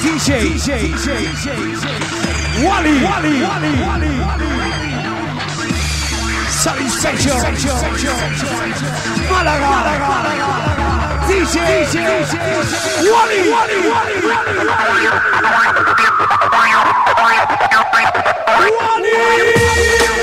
DJ, DJ, DJ, DJ, Wally, Wally, Wally, Wally, Wally, Satisfaction, Malaga, Malaga, Malaga, DJ, DJ, DJ, Wally, Wally, Wally, Wally, Wally, Wally, Wally,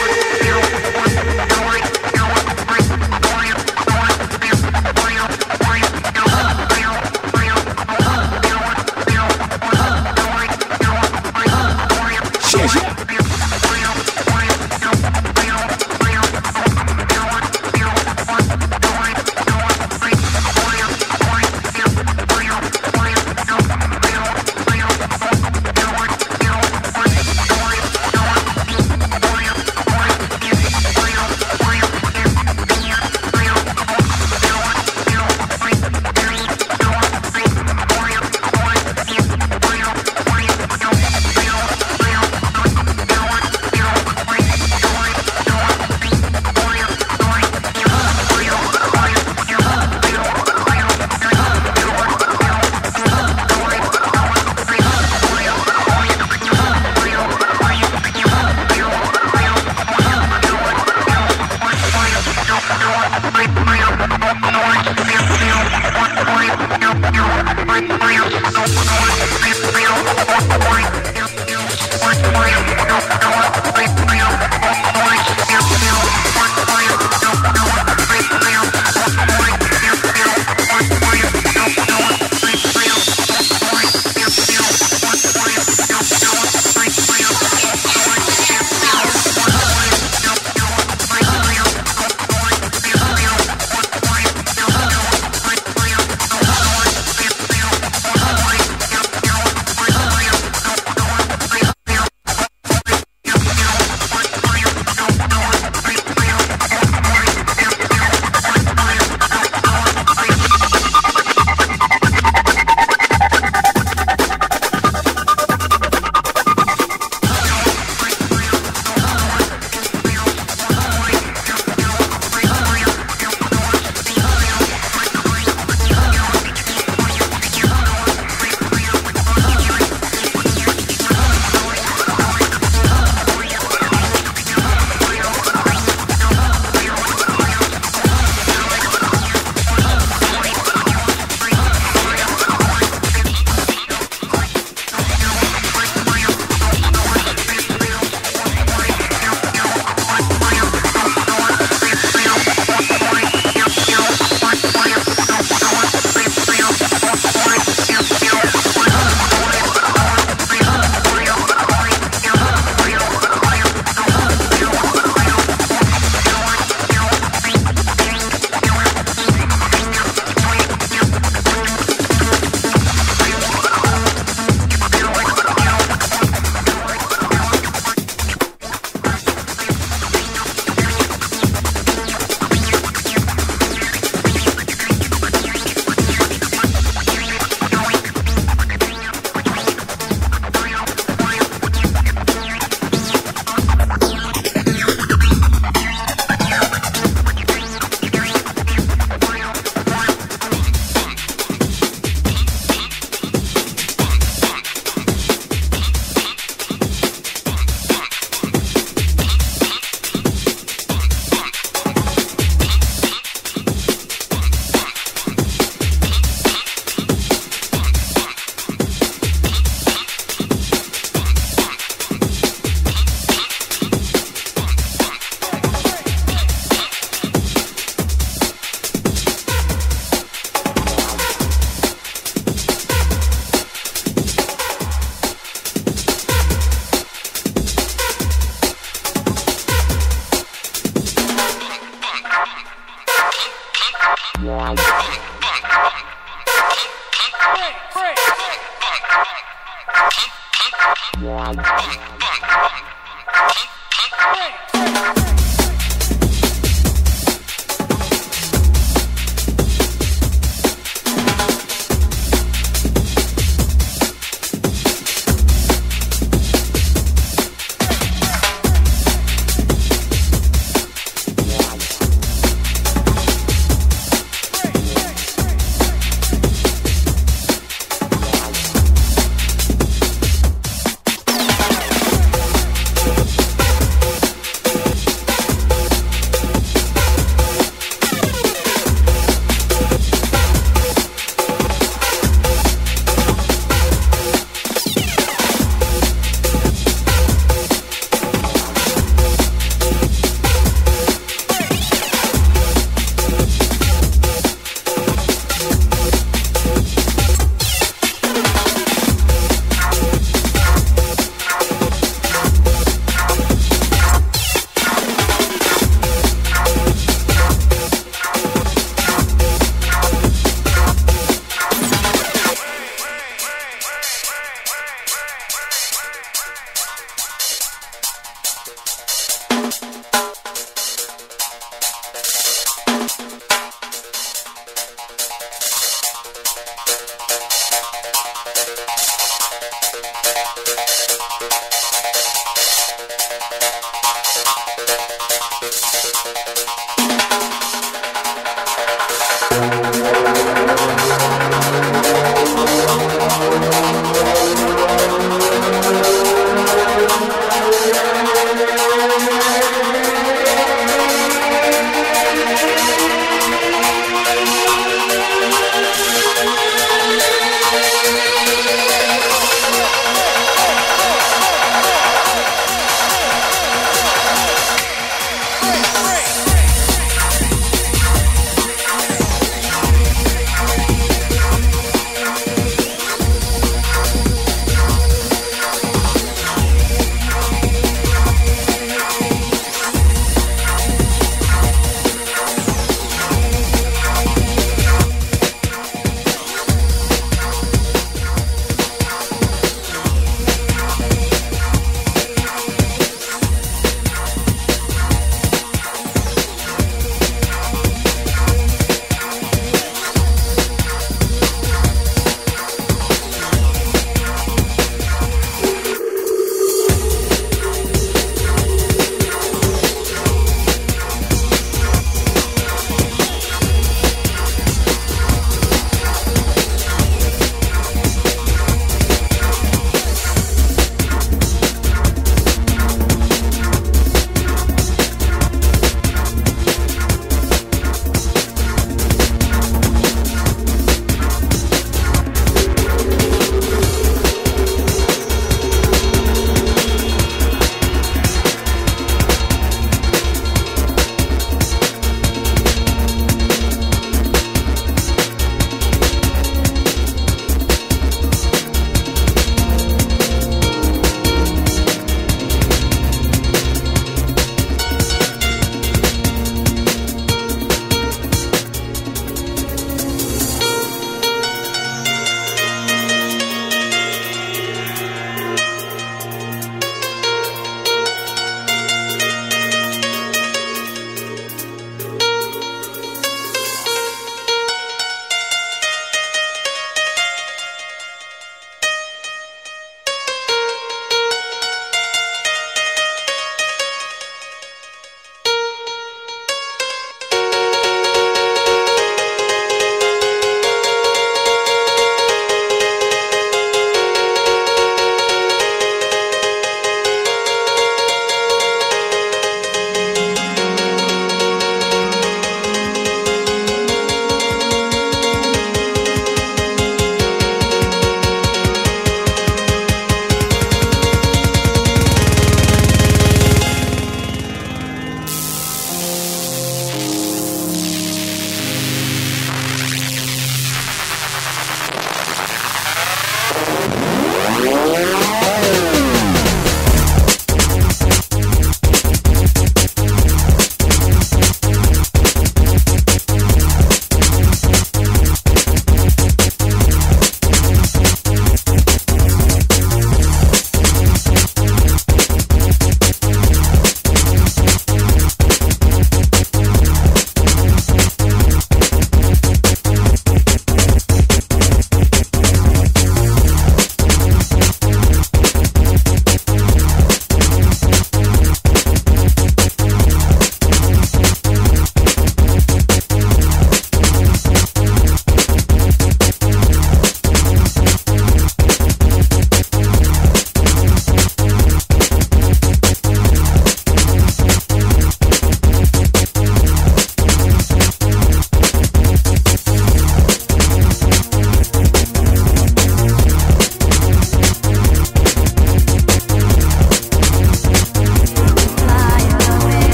Bunk, bunk, bunk, bunk.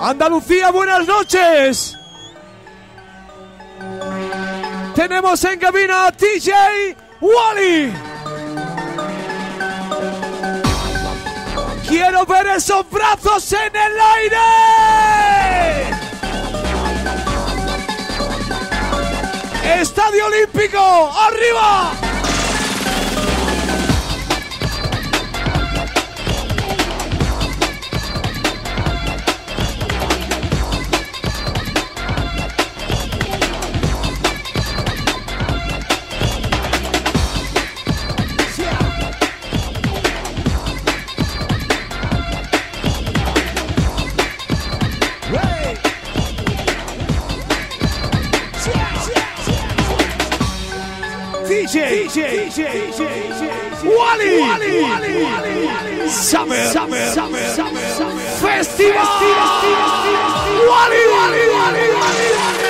Andalucía, buenas noches. Tenemos en cabina a TJ Wally. Quiero ver esos brazos en el aire. Estadio Olímpico, arriba. DJ, DJ, Wally, Wally, Summer, Festival, Wally, Wally, Wally.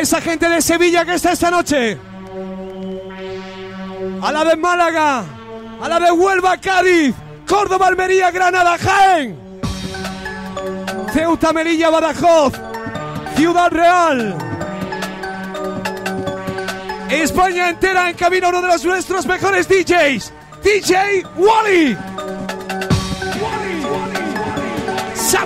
esa gente de Sevilla que está esta noche, a la de Málaga, a la de Huelva, Cádiz, Córdoba, Almería, Granada, Jaén, Ceuta, Melilla, Badajoz, Ciudad Real. España entera en camino uno de los nuestros mejores DJs, DJ Wally.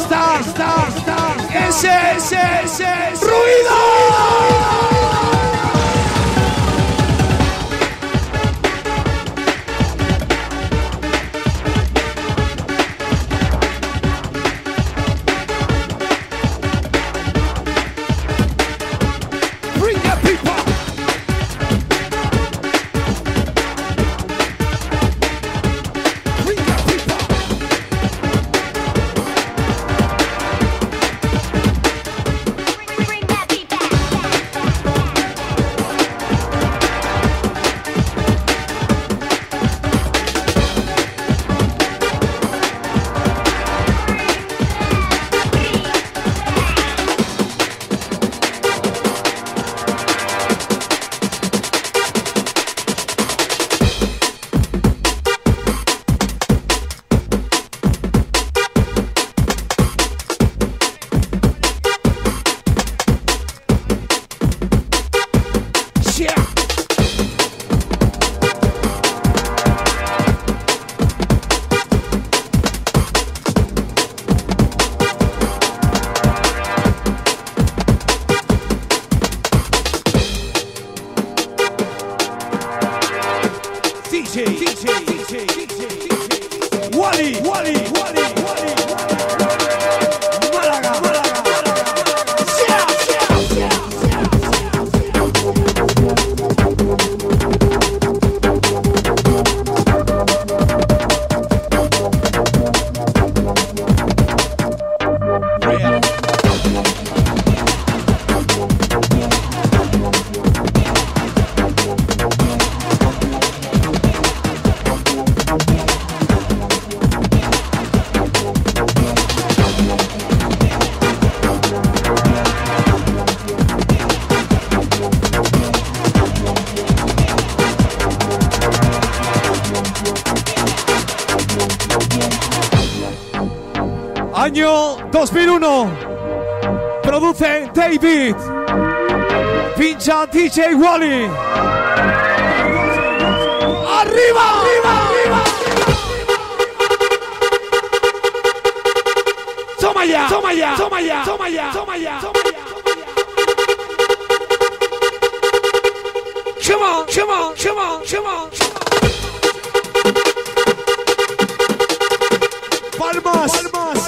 está, está, está, ese, ese, ese, ruido. Street. Pincha DJ Wally. Arriva. arriba, arriba. Toma ya, toma ya, toma ya, toma ya, toma ya, toma ya. Come on, come on, come on, come on. Palmas. Palmas.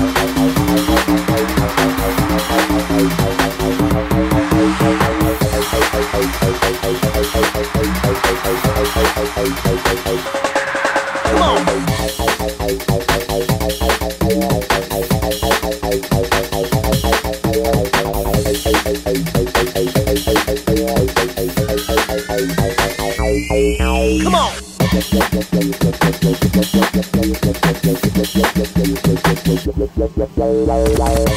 Bye.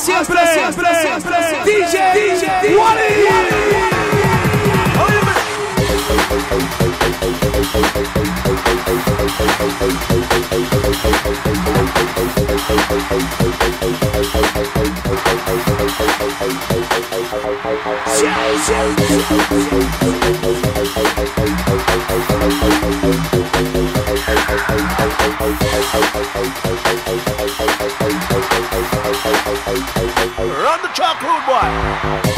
siempre, siempre, siempre, DJ, DJ, Óyeme. Bye.